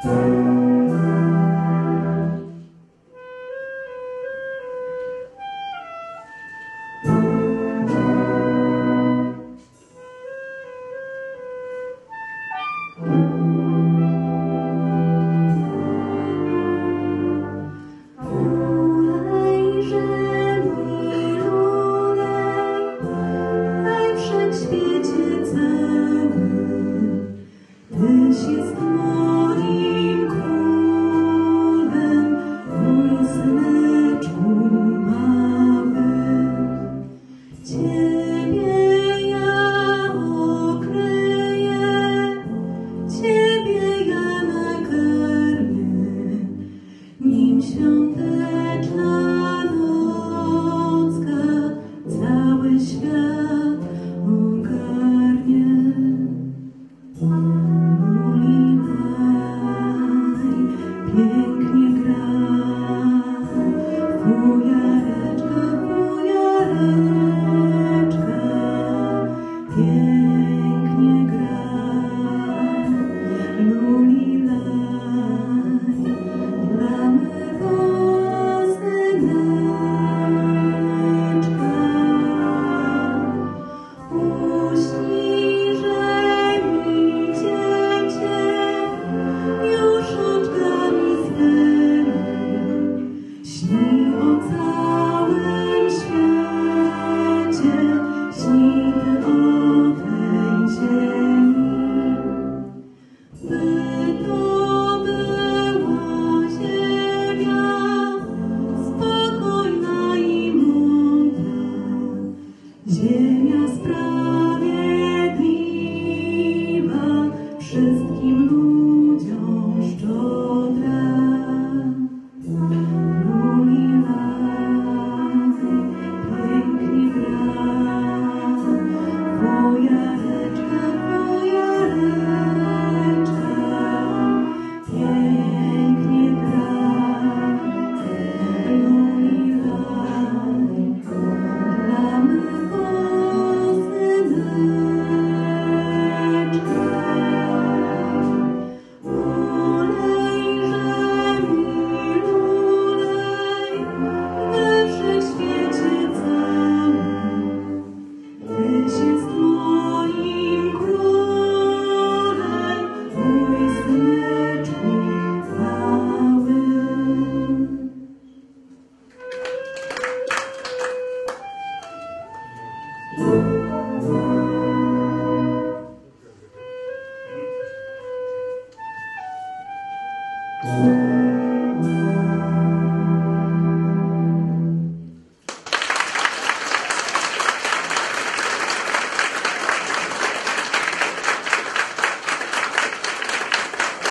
thank mm -hmm. you gotta 遥远的。